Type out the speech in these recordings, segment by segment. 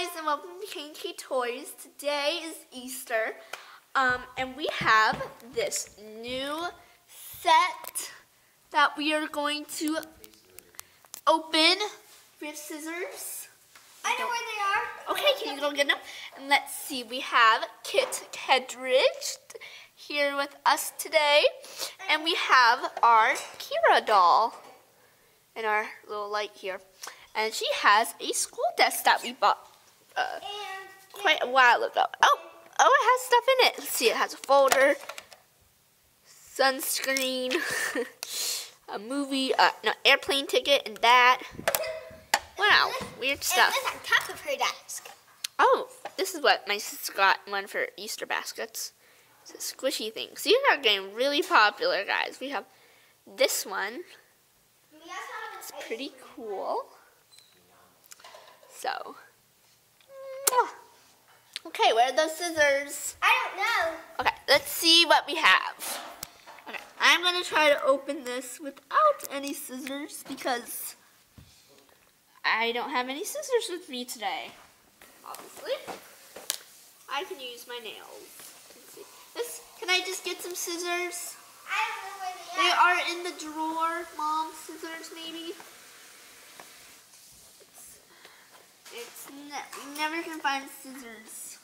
guys, and welcome to K&K Toys. Today is Easter, um, and we have this new set that we are going to open. We have scissors. I know where they are. Okay, can you go get them? And let's see, we have Kit Kittredge here with us today, and we have our Kira doll and our little light here. And she has a school desk that we bought uh, quite a while ago. Oh, oh, it has stuff in it. Let's see, it has a folder, sunscreen, a movie, uh, no, airplane ticket, and that. Wow, weird stuff. this on top of her desk. Oh, this is what my sister got one for Easter baskets. It's a squishy thing. So these are getting really popular, guys. We have this one. We also have It's pretty cool. So. Okay, where are those scissors? I don't know. Okay, let's see what we have. Okay, I'm gonna try to open this without any scissors because I don't have any scissors with me today. Obviously, I can use my nails. Let's see. This, can I just get some scissors? I don't know where they are. They are. are in the drawer, mom. Scissors, maybe. It's, it's ne- you never can find scissors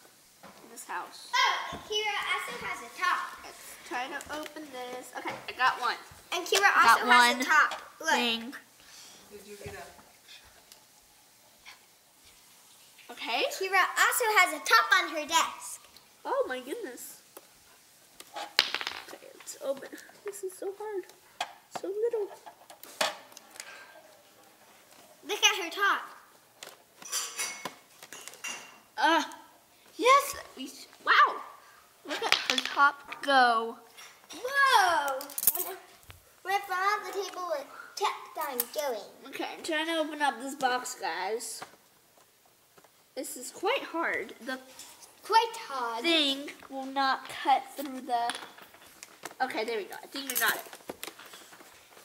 in this house. Oh, and Kira also has a top. Let's try to open this. Okay, I got one And Kira Got also has one a top. Look. thing. Okay. Kira also has a top on her desk. Oh my goodness. Okay, let's open. This is so hard. So little. Look at her top. Ah, yes. We. Wow. Look at her top go. Whoa! I fell the table, it kept on going. Okay, I'm trying to open up this box, guys. This is quite hard. The Quite hard. thing will not cut through the. Okay, there we go. I think I got it.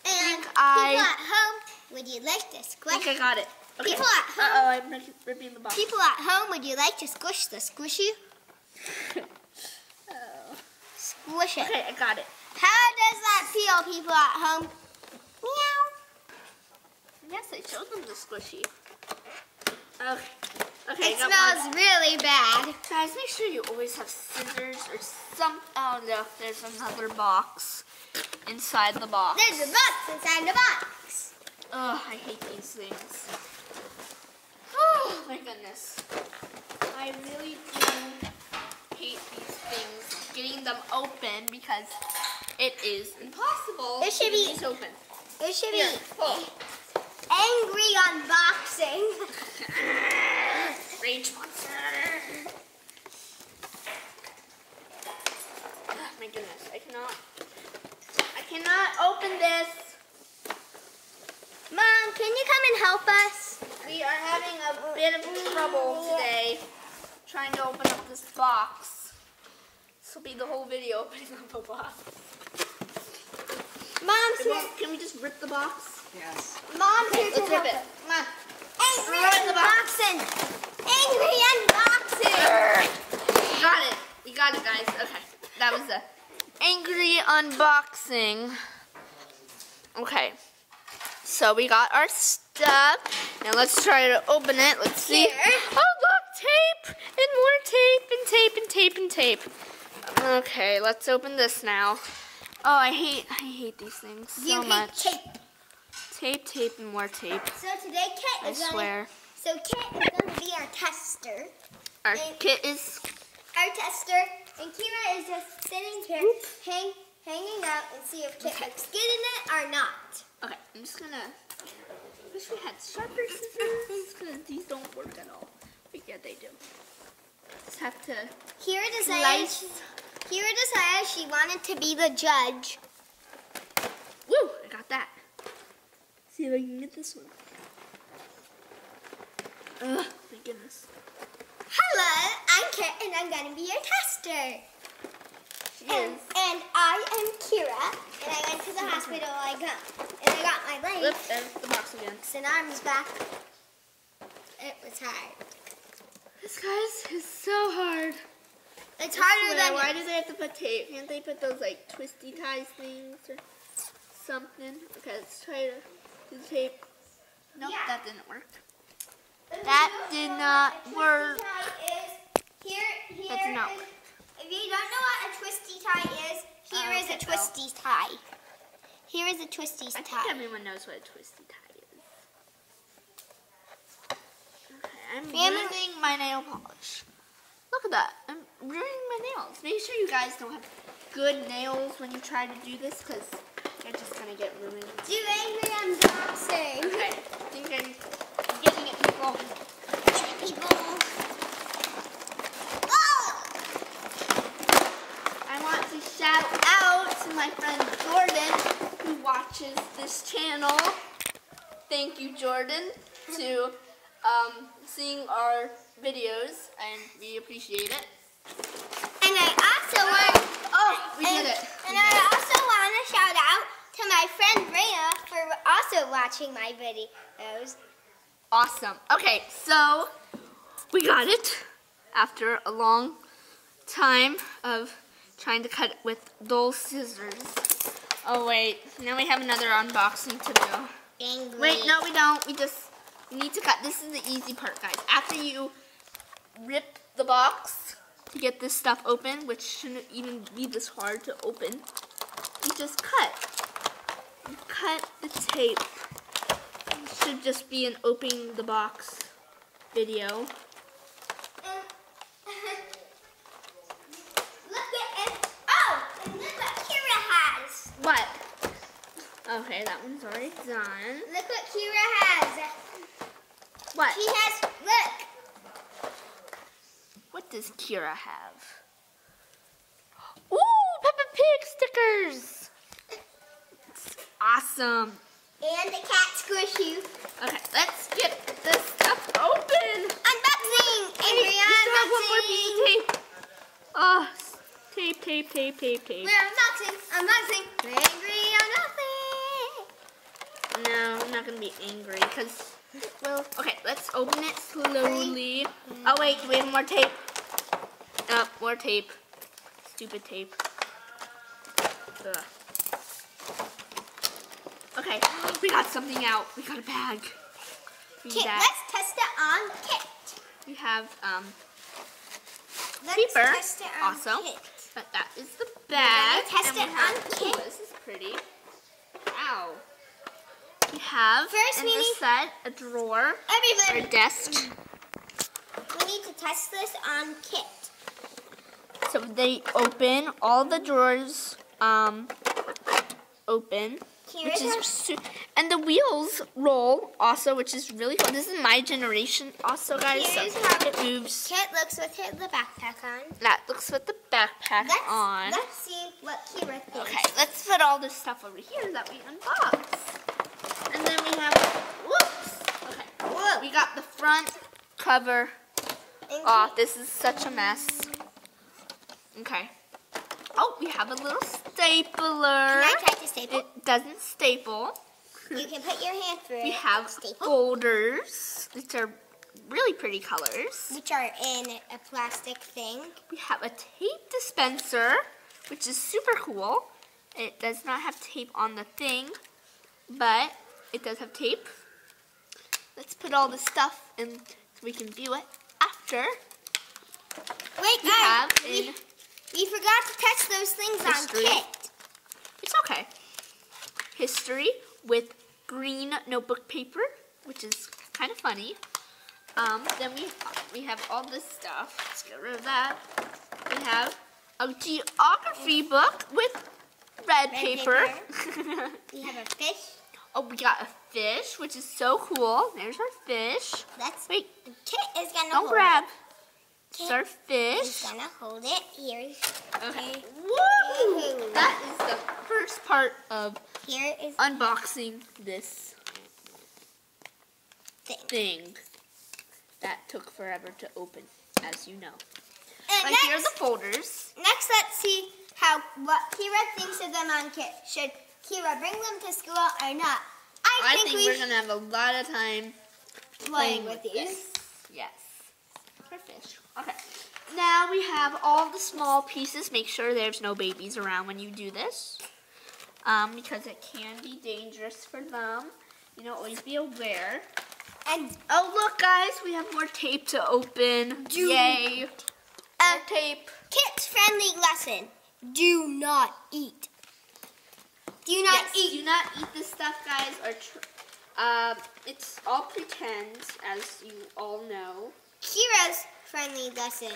And think I- people at home, would you like to I squish? think I got it. Okay. People at home- Uh oh, I'm ripping, the box. People at home, would you like to squish the squishy? oh. Squish it. Okay, I got it. How does that feel, people at home? Meow. Yes, I showed them the squishy. Okay. Okay, It got one. smells really bad. Guys, make sure you always have scissors or some. Oh no, there's another box inside the box. There's a box inside the box. Oh, I hate these things. Oh my goodness. I really do hate these things. Getting them open because it is impossible It should be- these open. It should Here, be pull. angry unboxing. Rage monster. Oh my goodness, I cannot. I cannot open this. Mom, can you come and help us? We are having a bit of trouble today trying to open up this box. This will be the whole video opening up a box. Mom's Can here. we, can we just rip the box? Yes. Mom's here Let's to rip help it. us. Come on. Angry the box. unboxing. Angry unboxing. We got it. We got it, guys. Okay. That was the angry unboxing. Okay. So we got our stuff. Now let's try to open it. Let's see. Here. Oh, look, tape and more tape and tape and tape and tape. Okay, let's open this now. Oh, I hate I hate these things so you much. tape. Tape, tape, and more tape. So today Kit I is gonna. So Kit is gonna be our tester, Our And- kit is our tester, and Kira is just sitting here, hang, hanging out, and see if Kit Okay. good in it or not. Okay, I'm just gonna. Wish we had sharper scissors because these don't work at all. But yeah, they do. Just have to Kira decided. slice. Kira decided she wanted to be the judge. Woo! I got that. See if I can get this one. Ugh, my goodness. Hello, I'm Kit, and I'm gonna be your tester. She And, is. And I am Kira, and I went to the hospital. I got, and I got my leg. Look, there's the box again. So now I'm back. It was hard. This guys, is so hard. It's harder swear, than why do they have to put tape? Can't they put those like twisty ties things or something? Okay, let's try to do the tape. Nope, Yeah. that didn't work. That did not what a twisty work. tie here, here That did not work. If you don't know what a twisty tie is, here Oh, is okay, a twisty tie. Here is a twisty tie. I think everyone knows what a twisty tie is. Okay, I'm ruining my nail polish. Look at that. I'm ruining my nails. Make sure you guys don't have good nails when you try to do this because they're just going to get ruined. Do angry unboxing. Okay, I think I'm getting it, people. People. Oh! I want to shout out to my friend Jordan who watches this channel. Thank you, Jordan, to um, seeing our videos, and we appreciate it. And I also want. Oh, we and, did it. And I also want to shout out to my friend Brea for also watching my videos. Awesome. Okay, so we got it after a long time of trying to cut it with dull scissors. Oh wait, now we have another unboxing to do. Angry. Wait, no, we don't. We just we need to cut. This is the easy part, guys. After you rip the box to get this stuff open, which shouldn't even be this hard to open, you just cut. You cut the tape. It should just be an opening the box video. Um, look at it. Oh, and look what Kira has. What? Okay, that one's already done. Look what Kira has. What? She has, look. What does Kira have? Ooh, Peppa Pig stickers! Awesome. And the cat squishy. Okay, let's get this stuff open. Unboxing. Angry we still have one more piece of tape. Oh, tape, tape, tape, tape, tape. We're unboxing. Unboxing. We're Angry. No, I'm not gonna be angry because. Well, okay, let's open it slowly. Oh wait, we have more tape. Oh, more tape. Stupid tape. Ugh. Okay, we got something out. We got a bag. Kit, let's test it on Kit. we have um Let's paper. test it on Also, Kit. but that is the bag. test and we it on ooh, Kit. This is pretty. Wow. We have First in we need- set a drawer or a desk. we need to test this on Kit. So they open all the drawers. Um, open, which is and the wheels roll also, which is really cool. This is my generation also, guys. So Here's how- it moves. Kit looks with her- the backpack on. That looks with the backpack Let's, on. let's see what Kira thinks. Okay, let's put all this stuff over here that we unboxed. And then we have, whoops. Okay, Whoa. we got the front cover. And Oh, this is such a mess. Okay. Oh, we have a little stapler. Can I try to staple? It doesn't staple. you can put your hand through We have staple, folders, which are really pretty colors. which are in a plastic thing. We have a tape dispenser, which is super cool. It does not have tape on the thing, but it does have tape. Let's put all the stuff in so we can view it after. Wait, We guys, have we, we forgot to test those things History. on Kit. It's okay. History with green notebook paper, which is kind of funny. Um, then we we have all this stuff. Let's get rid of that. We have a geography book with red, Red paper. We have a fish. Oh, we got a fish, which is so cool. There's our fish. That's Wait, Kit is gonna don't hold grab. it. Our fish. He's gonna hold it. Here's Okay. Woo! Woo! That is the first part of here is unboxing this thing. thing that took forever to open, as you know. And But next, here are the folders. next, let's see how what Kira thinks of them on Kit. Should Kira bring them to school or not? I, I think, think we we're gonna have a lot of time playing playing with with these. this. Yes. For fish. Okay. Now we have all the small pieces. Make sure there's no babies around when you do this. Um, because it can be dangerous for them. You know, always be aware. And Oh, look, guys, we have more tape to open. Do- Yay. uh, More tape. kids friendly lesson. Do not eat. Do not yes, eat. Do not eat this stuff, guys. Or tr- um, it's all pretend, as you all know. Kira's friendly lesson.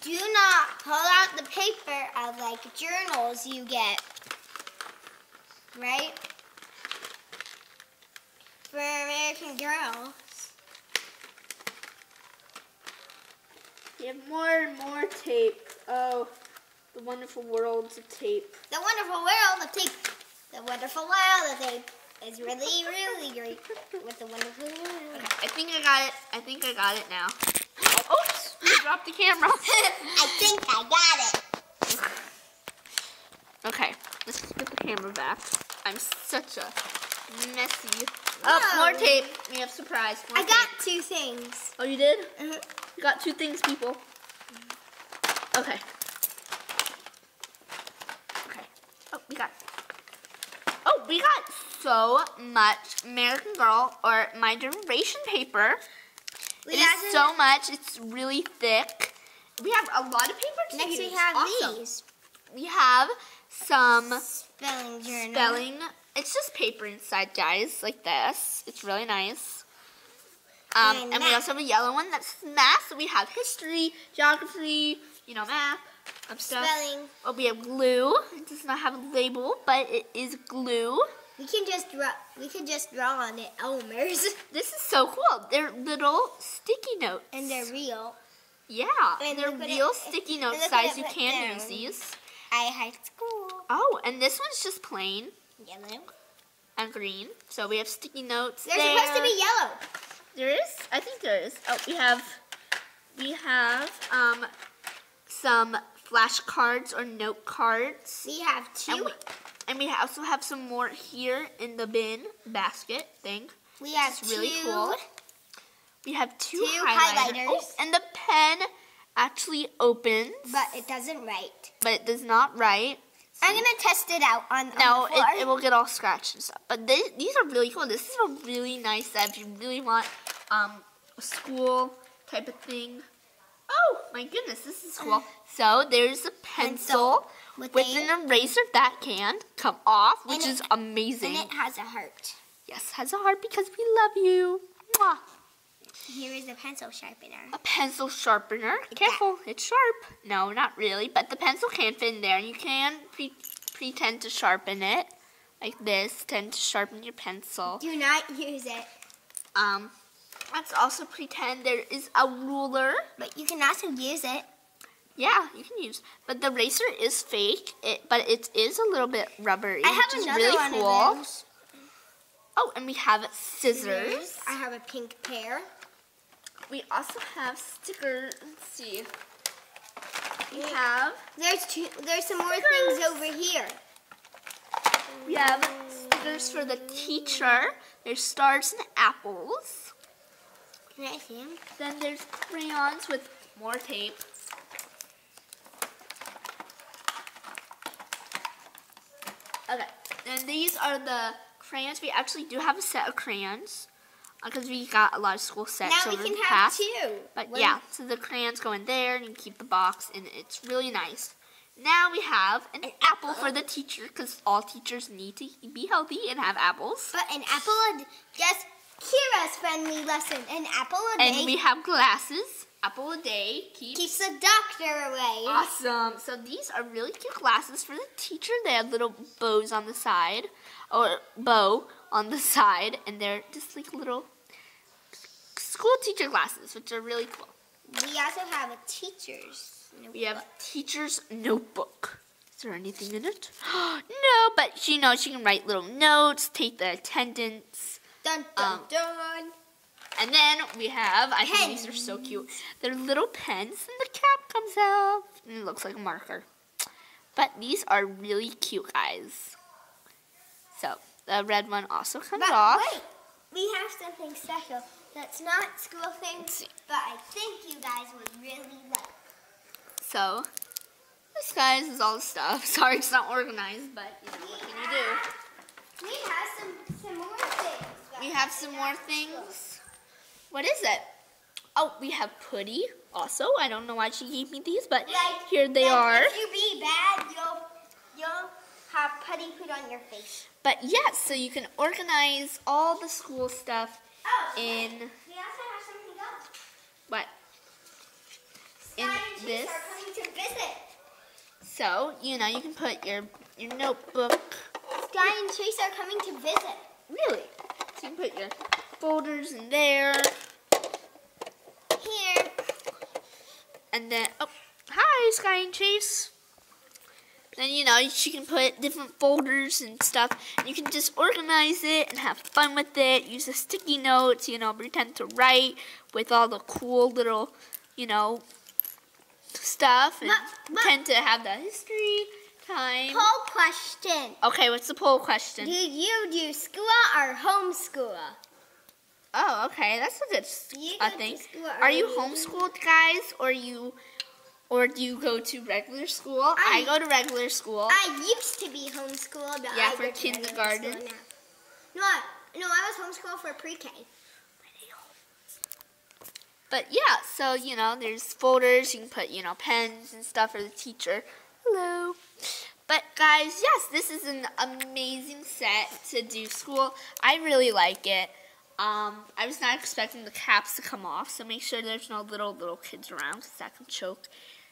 Do not pull out the paper of like journals you get. Right? For American Girls. We have more and more tape. Oh, the wonderful worlds of tape. The wonderful world of tape. The wonderful world of tape is really, really great. With the wonderful world. I think I got it. I think I got it now. Oops! I dropped the camera. I think I got it. Okay, let's just put the camera back. I'm such a messy. Oh, more tape. We have surprise. More I got two things. Oh, you did? Mhm. You got two things, people. Okay. Okay. Oh, we got. We got so much American Girl or My Generation paper. We it have so much. It's really thick. We have a lot of paper to Next we have awesome. these. We have some Spelling journal. spelling. It's just paper inside, guys, like this. It's really nice. Um, And and we also have a yellow one that's math. So we have history, geography, you know, math, um, stuff. Spelling. Oh, we have glue. It does not have a label, but it is glue. We can just draw. We can just draw on it Elmer's, This is so cool. They're little sticky notes. and they're real. yeah, And they're real it- sticky note size. You can use these. I high school. Oh, and this one's just plain Yellow. and green. So we have sticky notes. They're there. supposed to be yellow. There is? I think there is. Oh, we have we have um some flashcards or note cards. We have And two. we, and we also have some more here in the bin basket thing. We have It's really two. cool. We have two, Two highlighters. Oh, and the pen actually opens, But it doesn't write. but it does not write. I'm gonna test it out on, on No, floor. it, it will get all scratched and stuff. But they, these are really cool. This is a really nice set if you really want um, a school type of thing. Oh my goodness, this is cool. So there's a pencil, with, with a- an eraser that can come off, which is it- amazing. and it has a heart. yes, has a heart because we love you. Mwah. Here is a pencil sharpener. A pencil sharpener. Careful, it's sharp. No, not really, but the pencil can fit in there. And you can pre- pretend to sharpen it like this. Tend to sharpen your pencil. Do not use it. Um, let's also pretend there is a ruler. But you can also use it. Yeah, you can use, but the eraser is fake. It, but it is a little bit rubbery, I have another really one cool. of those. Oh, and we have scissors. I have a pink pair. We also have stickers. Let's see. We have There's two. There's some more things over here. we have stickers for the teacher. There's stars and apples. Can I see them? Then there's crayons with more tape. Okay, and these are the crayons. We actually do have a set of crayons uh, because we got a lot of school sets now we can the have two. But yeah, so the crayons go in there and you keep the box and it's really nice. Now we have an apple for the teacher because all teachers need to be healthy and have apples. But an apple Just Kira's friendly lesson. An apple a day And we have glasses. Apple a day keeps keeps the doctor away. Awesome. So these are really cute glasses for the teacher. They have little bows on the side, or bow on the side, and they're just like little school teacher glasses, which are really cool. We also have a teacher's. We have teacher's notebook. Is there anything in it? no, but she knows she can write little notes, take the attendance. Dun dun Um, dun. And then we have, I think these are so cute. They're little pens, and the cap comes out, and it looks like a marker. But these are really cute, guys. So the red one also comes But off. wait, we have something special. That's not school things, but I think you guys would really like. So, this guys is all the stuff. Sorry it's not organized, but you know, what can you do? We have some, some more We have some more things. What is it? Oh, we have Putty also. I don't know why she gave me these, but Like- here they like are. If you be bad, you'll you'll have putty put on your face. But yes, so you can organize all the school stuff Oh, in we also have something else. what? In and this. are coming to visit. So, you know, you can put your your notebook. Sky and Chase are coming to visit. Really? So you can put your folders in there. Here. And then, oh, hi, Sky and Chase. Then, you know, she can put different folders and stuff. And you can just organize it and have fun with it. Use the sticky notes, you know, pretend to write with all the cool little, you know, stuff. And But- but- pretend to have the history time. Poll question. Okay, what's the poll question? Do you do school or homeschool? Oh, okay, that's a good You thing. school Are you homeschooled, guys, or you, or do you go to regular school? I, I- go to regular school. I used to be homeschooled. but Yeah, I for kindergarten. No, I, no, I was homeschooled for pre-K. But yeah, so you know, there's folders. You can put you know pens and stuff for the teacher. Hello. Guys, yes, this is an amazing set to do school. I really like it. Um, I was not expecting the caps to come off, so make sure there's no little little kids around because that can choke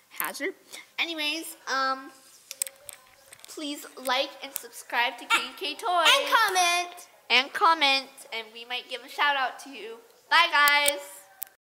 hazard. Anyways, um, please like and subscribe to K&K Toys And comment. and comment, and we might give a shout out to you. Bye, guys.